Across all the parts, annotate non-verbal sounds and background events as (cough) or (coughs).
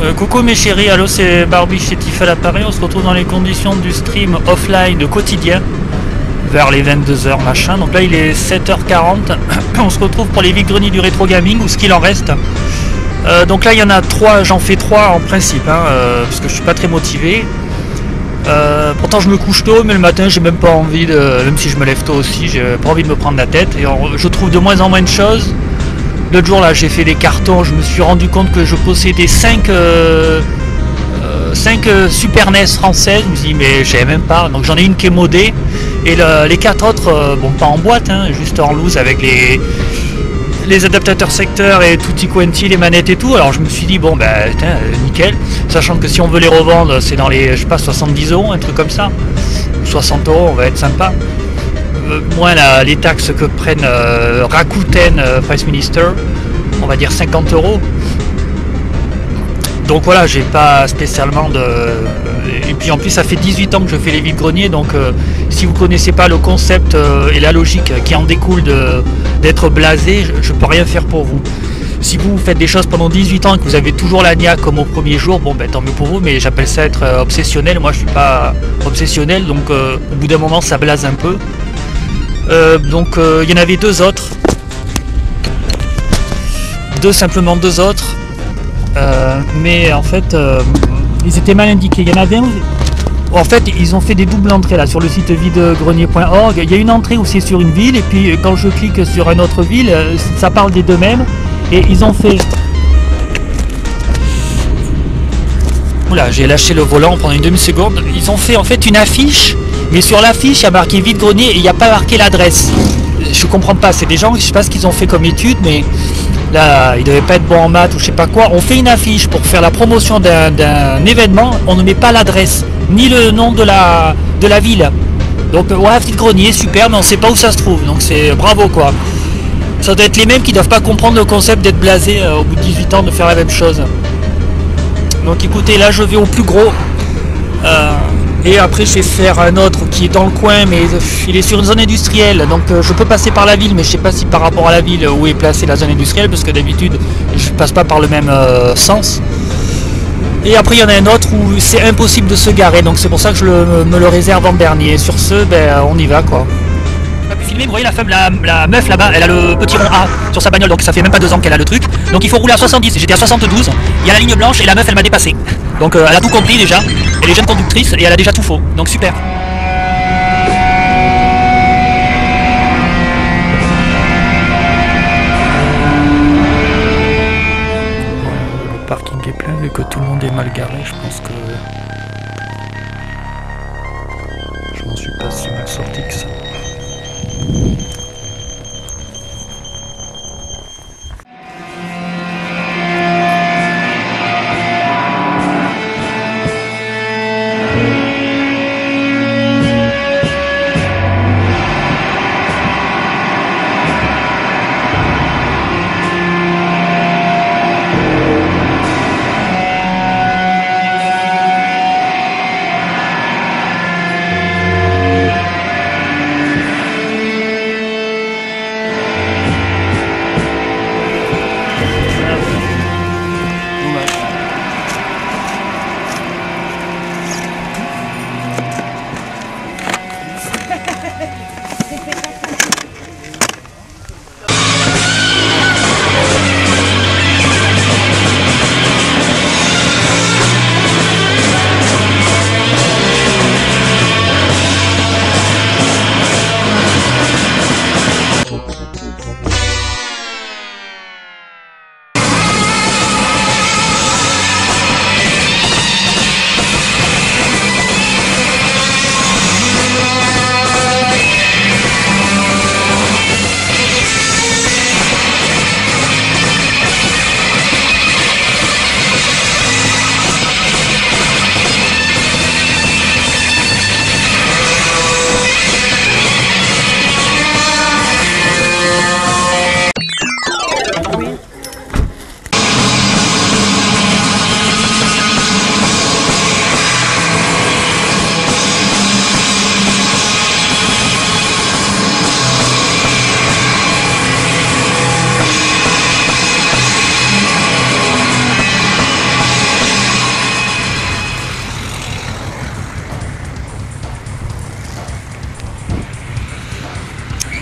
Euh, coucou mes chéris, allô c'est Barbie chez Tiffel Paris. On se retrouve dans les conditions du stream offline quotidien vers les 22h machin. Donc là il est 7h40. (coughs) On se retrouve pour les vides du rétro gaming ou ce qu'il en reste. Euh, donc là il y en a 3, j'en fais 3 en principe, hein, euh, parce que je suis pas très motivé. pourtant je me couche tôt, mais le matin j'ai même pas envie de. Même si je me lève tôt aussi, j'ai pas envie de me prendre la tête. Et je trouve de moins en moins de choses. L'autre jour là j'ai fait des cartons, je me suis rendu compte que je possédais 5 euh, euh, euh, Super NES françaises, je me suis dit mais j'avais même pas, donc j'en ai une qui est modée. Et les quatre autres, bon pas en boîte, hein, juste en loose avec les, les adaptateurs secteurs et tutti quanti, les manettes et tout, alors je me suis dit bon ben nickel, sachant que si on veut les revendre c'est dans les je sais pas 70 euros, un truc comme ça, 60 euros on va être sympa. Euh, moins les taxes que prennent euh, Rakuten euh, Price Minister, on va dire 50 euros. Donc voilà, j'ai pas spécialement de. Et puis en plus, ça fait 18 ans que je fais les vides greniers, donc si vous connaissez pas le concept et la logique qui en découle d'être blasé, je, ne peux rien faire pour vous. Si vous faites des choses pendant 18 ans et que vous avez toujours la nia comme au premier jour, bon ben tant mieux pour vous, mais j'appelle ça être obsessionnel. Moi je suis pas obsessionnel, donc au bout d'un moment ça blase un peu. Euh, donc euh, il y en avait deux autres. Deux simplement deux autres. Euh, mais en fait ils étaient mal indiqués. Il y en avait un en fait, ils ont fait des doubles entrées là sur le site videgrenier.org. Il y a une entrée où c'est sur une ville, et puis quand je clique sur une autre ville, ça parle des deux mêmes. Et ils ont fait. Oula, j'ai lâché le volant pendant une demi-seconde. Ils ont fait en fait une affiche mais sur l'affiche, il y a marqué vide grenier et il n'y a pas marqué l'adresse. Je comprends pas, c'est des gens, je sais pas ce qu'ils ont fait comme étude, mais là, ils devaient pas être bons en maths ou je sais pas quoi. On fait une affiche pour faire la promotion d'un événement, on ne met pas l'adresse, ni le nom de la, ville. Donc ouais, vide grenier, super, mais on sait pas où ça se trouve, donc c'est bravo quoi. Ça doit être les mêmes qui doivent pas comprendre le concept d'être blasé euh, au bout de 18 ans de faire la même chose. Donc écoutez, là je vais au plus gros. Euh, et après, je vais faire un autre qui est dans le coin, mais il est sur une zone industrielle. Donc euh, je peux passer par la ville, mais je sais pas si par rapport à la ville où est placée la zone industrielle, parce que d'habitude, je passe pas par le même euh, sens. Et après, il y en a un autre où c'est impossible de se garer. Donc c'est pour ça que je me le réserve en dernier. Sur ce, ben, on y va quoi. Vous voyez la, femme, la, meuf là-bas, elle a le petit rond A sur sa bagnole, donc ça fait même pas deux ans qu'elle a le truc. Donc il faut rouler à 70, j'étais à 72, il y a la ligne blanche et la meuf elle m'a dépassé. Donc euh, elle a tout compris déjà, elle est jeune conductrice et elle a déjà tout faux, donc super. Le parking est plein, vu que tout le monde est mal garé, je pense que... Je m'en suis pas si mal sorti que ça.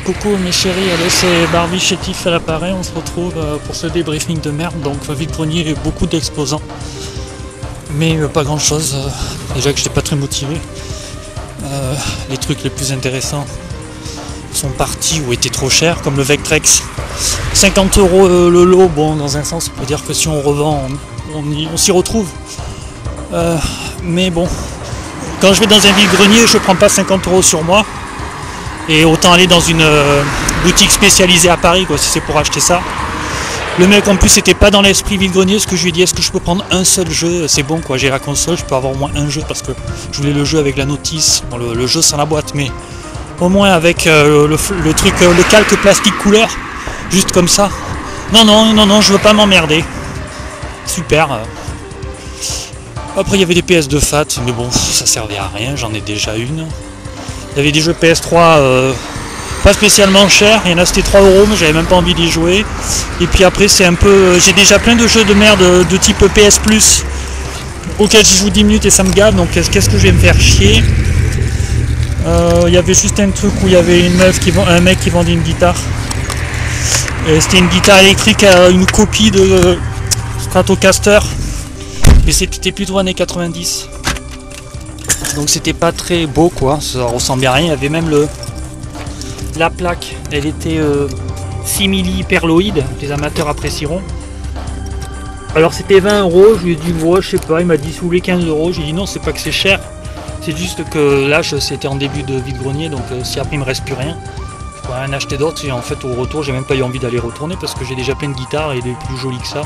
Coucou mes chéris, allez c'est Barbie Chétif à l'appareil, on se retrouve euh, pour ce débriefing de merde, donc vide grenier beaucoup d'exposants, mais euh, pas grand chose, euh, déjà que j'étais pas très motivé. les trucs les plus intéressants sont partis ou étaient trop chers, comme le Vectrex. 50 euros le lot, bon dans un sens on peut dire que si on revend on, s'y retrouve. mais bon, quand je vais dans un vide grenier je prends pas 50 euros sur moi et autant aller dans une euh, boutique spécialisée à Paris quoi, si c'est pour acheter ça. Le mec en plus c'était pas dans l'esprit vide-grenier, ce que je lui ai dit est-ce que je peux prendre un seul jeu? C'est bon quoi, j'ai la console, je peux avoir au moins un jeu parce que je voulais le jeu avec la notice, le, jeu sans la boîte, mais au moins avec euh, le, truc, euh, le calque plastique couleur, juste comme ça. Non non non non je veux pas m'emmerder. Super. Après il y avait des PS de FAT, mais bon ça servait à rien, j'en ai déjà une. Il y avait des jeux PS3 euh, pas spécialement chers, il y en a c'était 3 euros, mais j'avais même pas envie d'y jouer. Et puis après c'est un peu. Euh, j'ai déjà plein de jeux de merde de, type PS Plus auxquels j'y joue 10 minutes et ça me gave, donc qu'est-ce que je vais me faire chier? Euh, Il y avait juste un truc où il y avait une meuf qui un mec qui vendait une guitare. C'était une guitare électrique, une copie de Stratocaster. Mais c'était plutôt années 90 donc c'était pas très beau quoi, ça ressemblait à rien, il y avait même le la plaque, elle était euh, simili perloïde, les amateurs apprécieront. Alors c'était 20 euros, je lui ai dit moi je sais pas, il m'a dit sous les 15 euros, j'ai dit non c'est pas que c'est cher, c'est juste que là c'était en début de vide-grenier donc euh, si après il me reste plus rien, je pourrais rien acheter d'autre. Et en fait au retour j'ai même pas eu envie d'aller retourner parce que j'ai déjà plein de guitares et des plus jolies que ça.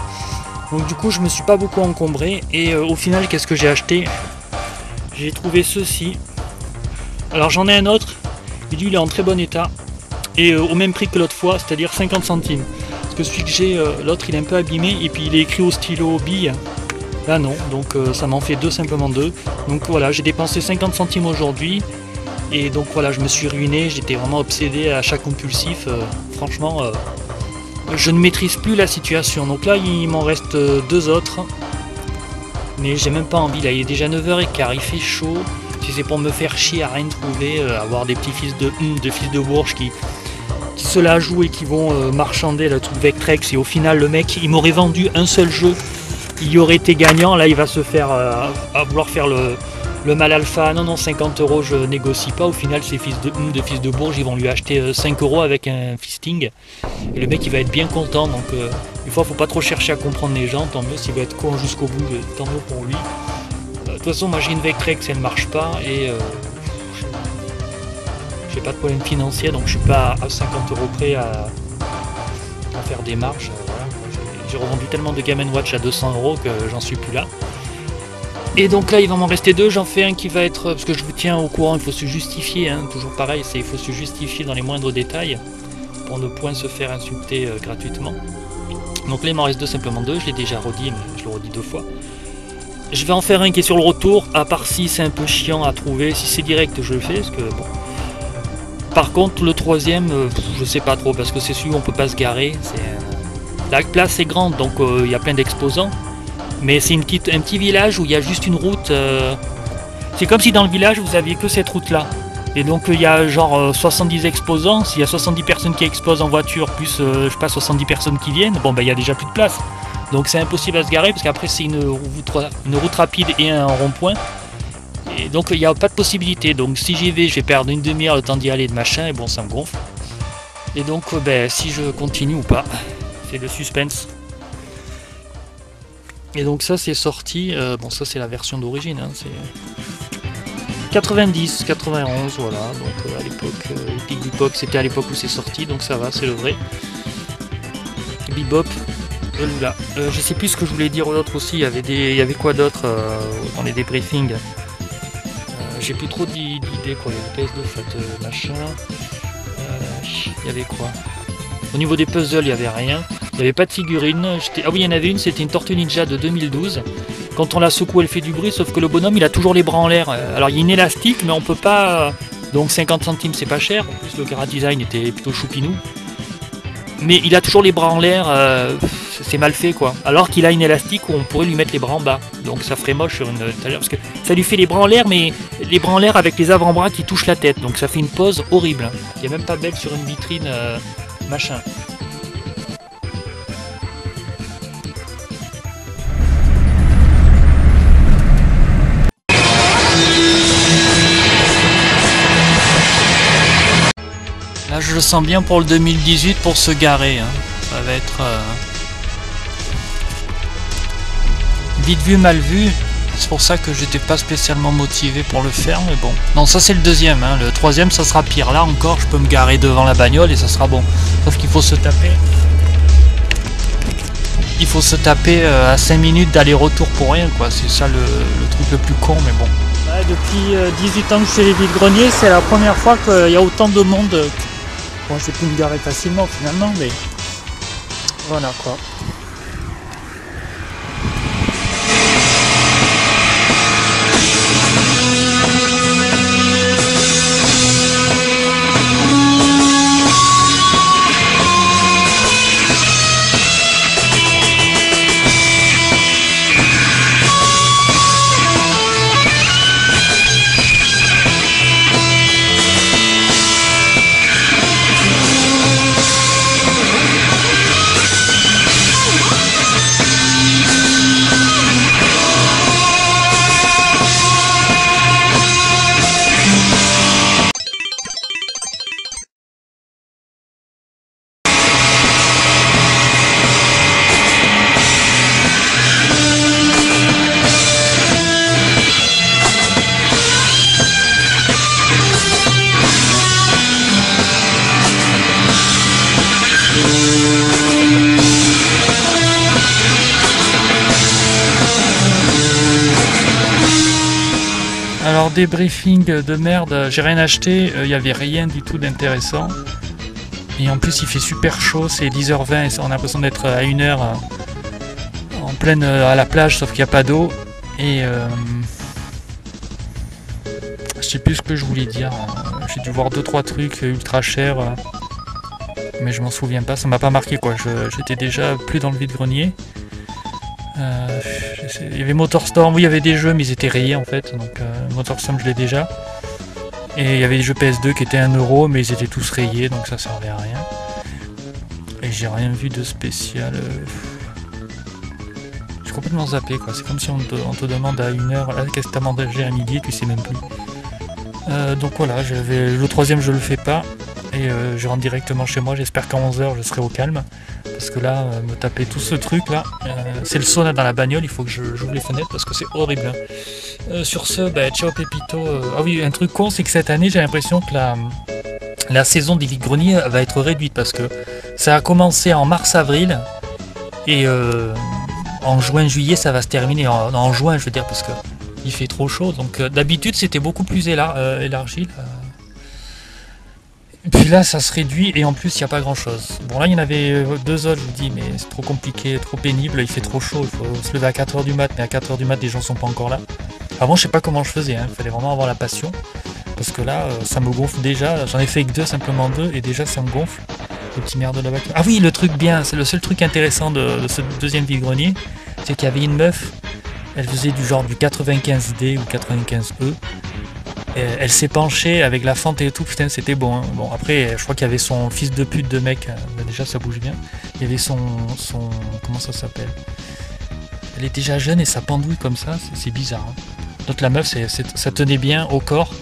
Donc du coup je me suis pas beaucoup encombré. Et euh, au final qu'est-ce que j'ai acheté? J'ai trouvé ceci. Alors j'en ai un autre, et lui il est en très bon état, et euh, au même prix que l'autre fois, c'est-à-dire 50 centimes. Parce que celui que j'ai, euh, l'autre il est un peu abîmé, et puis il est écrit au stylo bille. Là non, donc euh, ça m'en fait deux, simplement deux. Donc voilà, j'ai dépensé 50 centimes aujourd'hui, et donc voilà, je me suis ruiné, j'étais vraiment obsédé à achat compulsif. franchement, je ne maîtrise plus la situation. Donc là, il m'en reste deux autres. Mais j'ai même pas envie. Là, il est déjà 9h15, il fait chaud. Si c'est pour me faire chier à rien trouver, euh, avoir des petits fils de hum, fils de Bourges qui, se la jouent et qui vont euh, marchander le truc Vectrex et au final le mec il m'aurait vendu un seul jeu, il aurait été gagnant, là il va se faire euh, à vouloir faire le, le mal alpha, non non 50 euros je négocie pas, au final ces fils de, hum, fils de Bourges ils vont lui acheter 5 euros avec un fisting. Et le mec il va être bien content. Donc une fois, faut pas trop chercher à comprendre les gens, tant mieux s'il va être con jusqu'au bout, tant mieux pour lui. Euh, de toute façon, moi j'ai une Vectrex, elle ne marche pas. Et euh, j'ai pas de problème financier, donc je suis pas à 50 euros près à, faire des marches. Euh, j'ai revendu tellement de Game Watch à 200 euros que j'en suis plus là. Et donc là, il va m'en rester deux. J'en fais un qui va être. Parce que je vous tiens au courant, il faut se justifier. Hein, toujours pareil, il faut se justifier dans les moindres détails pour ne point se faire insulter gratuitement. Donc là il m'en reste deux, simplement deux, je l'ai déjà redit, mais je le redis deux fois. Je vais en faire un qui est sur le retour, à part si c'est un peu chiant à trouver, si c'est direct je le fais, parce que bon. Par contre le troisième, euh, je sais pas trop, parce que c'est celui où on peut pas se garer. La place est grande, donc euh, il y a plein d'exposants. Mais c'est une petite, un petit village où il y a juste une route. Euh, c'est comme si dans le village vous aviez que cette route là. Et donc il y a genre 70 euh, exposants, s'il y a 70 personnes qui exposent en voiture, plus euh, je sais pas 70 personnes qui viennent, bon ben il y a déjà plus de place. Donc c'est impossible à se garer parce qu'après c'est une route, rapide et un rond-point. Et donc il n'y a pas de possibilité. Donc si j'y vais, je vais perdre une demi-heure le temps d'y aller de machin et bon ça me gonfle. Et donc euh, ben, si je continue ou pas, c'est le suspense. Et donc ça c'est sorti, bon ça c'est la version d'origine, hein, 90, 91, voilà. Donc euh, à l'époque, euh, c'était à l'époque où c'est sorti, donc ça va, c'est le vrai. Bebop, là. Euh, je sais plus ce que je voulais dire aux autres aussi. Il y avait des, il y avait quoi d'autre dans les débriefings? J'ai plus trop d'idées quoi. Il y avait PS2, fait, machin. il y avait quoi? Au niveau des puzzles, il y avait rien. Il n'y avait pas de figurines. Ah oui, il y en avait une, c'était une Tortue Ninja de 2012. Quand on la secoue, elle fait du bruit, sauf que le bonhomme, il a toujours les bras en l'air. Euh, alors, il y a une élastique, mais on peut pas. Euh, donc, 50 centimes, c'est pas cher. En plus, le Gara Design était plutôt choupinou. Mais il a toujours les bras en l'air. Euh, c'est mal fait quoi. Alors qu'il a une élastique où on pourrait lui mettre les bras en bas. Donc ça ferait moche sur une parce que ça lui fait les bras en l'air, mais les bras en l'air avec les avant-bras qui touchent la tête. Donc ça fait une pose horrible. Il n'y a même pas belle sur une vitrine machin. Je le sens bien pour le 2018 pour se garer. hein. Ça va être euh, vite vu, mal vu. C'est pour ça que j'étais pas spécialement motivé pour le faire, mais bon. Non, ça c'est le deuxième. hein. Le troisième, ça sera pire. Là encore, je peux me garer devant la bagnole et ça sera bon. Sauf qu'il faut se taper. Il faut se taper euh, à 5 minutes d'aller-retour pour rien, quoi. C'est ça le, truc le plus con, mais bon. depuis euh, 18 ans que je fais les vides-greniers, c'est la première fois qu'il y a autant de monde. Bon, j'ai pu me garer facilement finalement, mais voilà quoi. Alors débriefing de merde, j'ai rien acheté, il n'y avait rien du tout d'intéressant. Et en plus il fait super chaud, c'est 10h20 et on a l'impression d'être à 1h euh, en pleine euh, à la plage sauf qu'il n'y a pas d'eau. Et euh, je sais plus ce que je voulais dire. euh, J'ai dû voir 2-3 trucs ultra chers. euh, mais je m'en souviens pas, ça m'a pas marqué quoi. J'étais déjà plus dans le vide-grenier. Euh, je il y avait Motorstorm, oui il y avait des jeux mais ils étaient rayés en fait, donc euh, Motorstorm je l'ai déjà. Et il y avait des jeux PS2 qui étaient 1€ mais ils étaient tous rayés donc ça servait à rien. Et j'ai rien vu de spécial. euh, J'ai complètement zappé quoi, c'est comme si on te, demande à une heure qu'est-ce que t'as mangé à midi tu sais même plus. Donc voilà, le troisième je le fais pas et euh, je rentre directement chez moi, j'espère qu'à 11h je serai au calme. Parce que là, euh, me taper tout ce truc là, euh, c'est le sauna dans la bagnole, il faut que j'ouvre les fenêtres parce que c'est horrible. hein. Sur ce, bah, ciao Pépito. Ah oui, un truc con, c'est que cette année j'ai l'impression que la, la saison des vide-greniers va être réduite parce que ça a commencé en mars-avril et en juin-juillet ça va se terminer. En, juin, je veux dire, parce que il fait trop chaud. Donc d'habitude c'était beaucoup plus élar- élargi. là. Là, ça se réduit et en plus, il n'y a pas grand chose. Bon, là, il y en avait euh, deux autres, je vous dis, mais c'est trop compliqué, trop pénible, il fait trop chaud, il faut se lever à 4h du mat, mais à 4h du mat, les gens sont pas encore là. Avant, je sais pas comment je faisais, hein, il fallait vraiment avoir la passion, parce que là, euh, ça me gonfle déjà, j'en ai fait que deux, simplement deux, et déjà, ça me gonfle. Le petit merde de la Ah oui, le truc bien, c'est le seul truc intéressant de, ce deuxième vide-grenier, c'est qu'il y avait une meuf, elle faisait du genre du 95D ou 95E, et elle s'est penchée avec la fente et tout, putain c'était bon. hein. Bon après je crois qu'il y avait son fils de pute de mec, euh, déjà ça bouge bien. Il y avait son. son. comment ça s'appelle? Elle est déjà jeune et ça pendouille comme ça, c'est- bizarre. hein. Donc la meuf ça tenait bien au corps.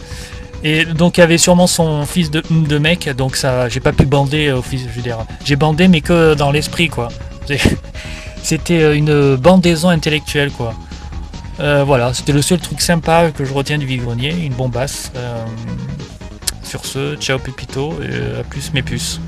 Et donc il y avait sûrement son fils de, de mec, donc ça j'ai pas pu bander au fils, je veux dire. J'ai bandé mais que dans l'esprit quoi. (laughs) C'était euh, une bandaison intellectuelle quoi. Euh, voilà, c'était le seul truc sympa que je retiens du vide-grenier, une bombasse. Euh, sur ce, ciao Pépito, et à plus mes puces.